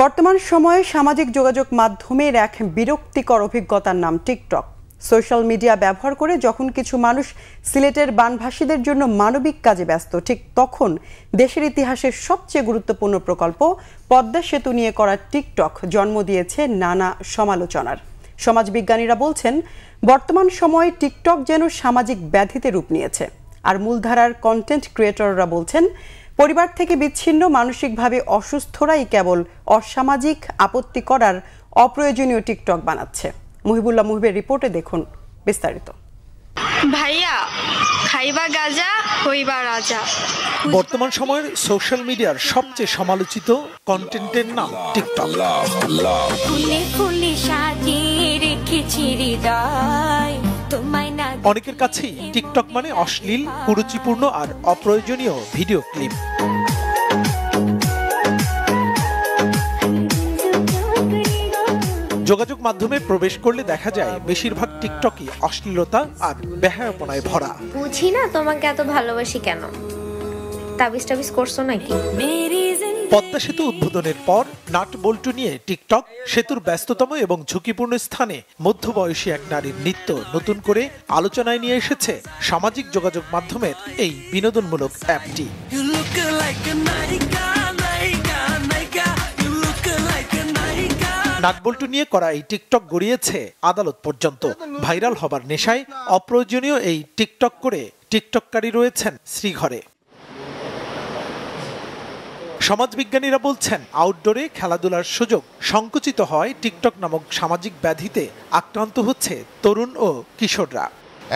বর্তমান সময়ে সামাজিক যোগাযোগ মাধ্যমের এক বিরক্তিকর অভিজ্ঞতার নাম টিকটক। সোশ্যাল মিডিয়া ব্যবহার করে যখন কিছু মানুষ সিলেটের বানভাসীদের জন্য মানবিক কাজে ব্যস্ত, ঠিক তখন দেশের ইতিহাসের সবচেয়ে গুরুত্বপূর্ণ প্রকল্প পদ্মা সেতু নিয়ে করা টিকটক জন্ম দিয়েছে নানা সমালোচনার। সমাজবিজ্ঞানীরা বলছেন, বর্তমান সময়ে টিকটক যেন সামাজিক ব্যাধিতে রূপ নিয়েছে। আর মূলধারার কন্টেন্ট ক্রিয়েটররা বলছেন পরিবার থেকে বিচ্ছিন্ন মানসিকভাবে অসুস্থরাই কেবল অসামাজিক আপত্তি করার অপ্রয়োজনীয় টিকটক বানাচ্ছে। মুহিবুল্লাহ মুহিবের রিপোর্টে দেখুন বিস্তারিত। ভাইয়া খাইবা গাজা হইবা রাজা। বর্তমান সময়ের সোশ্যাল মিডিয়ার সবচেয়ে সমালোচিত কন্টেন্টের নাম টিকটক। ফুলে ফুলে সাজিয়ে রেখেছি হৃদয়। তোমায় অনেকের কাছেই টিকটক মানে অশ্লীল কুরুচিপূর্ণ আর অপ্রয়োজনীয় ভিডিও ক্লিপ। যোগাযোগ মাধ্যমে প্রবেশ করলে দেখা যায় বেশিরভাগ টিকটকই অশ্লীলতা আর বেহায়াপনায় ভরা। বুঝি না তোমাকে এত ভালোবাসি কেন? তাবিজ টাবিজ করছ নাকি? পদ্মা সেতু উদ্বোধনের পর নাট বল্টু নিয়ে টিকটক সেতুর ব্যস্ততম এবং ঝুঁকিপূর্ণ স্থানে মধ্যবয়সী এক নারীর নৃত্য নতুন করে আলোচনায় নিয়ে এসেছে সামাজিক যোগাযোগ মাধ্যমের এই বিনোদনমূলক অ্যাপটি. নাটবল্টু নিয়ে করা এই টিকটক গড়িয়েছে আদালত পর্যন্ত। ভাইরাল হবার নেশায় অপ্রয়োজনীয় এই টিকটক করে টিকটককারী রয়েছেন শ্রীঘরে। সমাজবিজ্ঞানীরা বলছেন আউটডোরে খেলাধুলার সুযোগ সংকুচিত হয় টিকটক নামক সামাজিক ব্যাধিতে আক্রান্ত হচ্ছে তরুণ ও কিশোররা।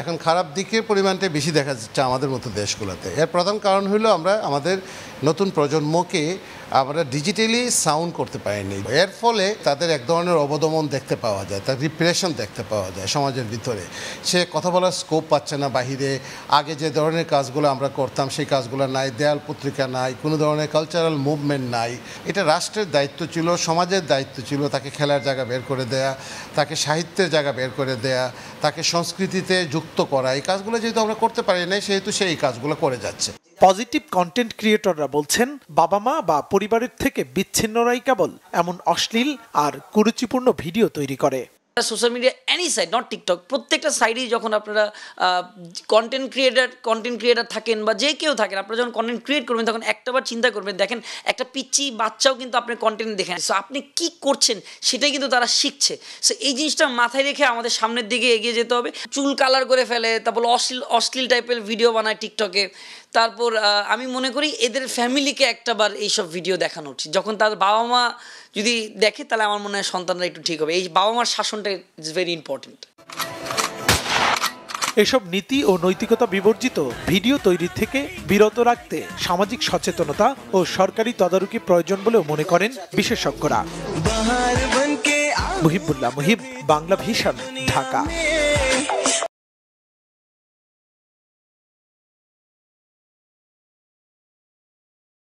এখন খারাপ দিকের পরিমাণটা বেশি দেখা যাচ্ছে আমাদের মতো দেশগুলোতে। এর প্রধান কারণ হলো আমরা, আমাদের নতুন প্রজন্মকে আমরা ডিজিটালি সাউন্ড করতে পারিনি। এর ফলে তাদের এক ধরনের অবদমন দেখতে পাওয়া যায়, তার রিপ্রেশন দেখতে পাওয়া যায় সমাজের ভিতরে। সে কথা বলার স্কোপ পাচ্ছে না বাহিরে। আগে যে ধরনের কাজগুলো আমরা করতাম, সেই কাজগুলো নাই, দেয়াল পত্রিকা নাই, কোনো ধরনের কালচারাল মুভমেন্ট নাই। এটা রাষ্ট্রের দায়িত্ব ছিল, সমাজের দায়িত্ব ছিল তাকে খেলার জায়গা বের করে দেয়া, তাকে সাহিত্যের জায়গা বের করে দেয়া, তাকে সংস্কৃতিতে যুক্ত করা, এই কাজগুলো যেহেতু আমরা করতে পারি নাই, সেহেতু সেই কাজগুলো করে যাচ্ছে। পজিটিভ কন্টেন্ট ক্রিয়েটররা বলছেন, বাবা মা বা পরিবারের থেকে বিচ্ছিন্নরাই কেবল এমন অশ্লীল আর কুরুচিপূর্ণ ভিডিও তৈরি করে। Social media any side not TikTok প্রত্যেকটা সাইডেই যখন আপনারা কন্টেন্ট ক্রিয়েটার কন্টেন্ট ক্রিয়েটার থাকেন বা যে কেউ থাকেন, আপনারা যখন কন্টেন্ট ক্রিয়েট করবেন, তখন একটাবার চিন্তা করবেন, দেখেন একটা পিচ্ছি বাচ্চাও কিন্তু আপনার কন্টেন্ট দেখেন সো আপনি কি করছেন সেটাই কিন্তু তারা শিখছে। সো এই জিনিসটা মাথায় রেখে আমাদের সামনের দিকে এগিয়ে যেতে হবে। চুল কালার করে ফেলে, তারপর অশ্লীল অশ্লীল টাইপের ভিডিও বানায় টিকটকে তারপর আমি মনে করি এদের ফ্যামিলিকে একটাবার এইসব ভিডিও দেখানো উচিত। যখন তার বাবা মা যদি দেখে, তাহলে আমার মনে হয় সন্তানরা একটু ঠিক হবে। এই বাবা মার ইজ ভেরি ইম্পর্টেন্ট এসব নীতি ও নৈতিকতা বিবর্জিত ভিডিও তৈরির থেকে বিরত রাখতে সামাজিক সচেতনতা ও সরকারি তদারকি প্রয়োজন বলেও মনে করেন বিশেষজ্ঞরা। মুহিবুল্লাহ মুহিব বাংলা ভিশন ঢাকা।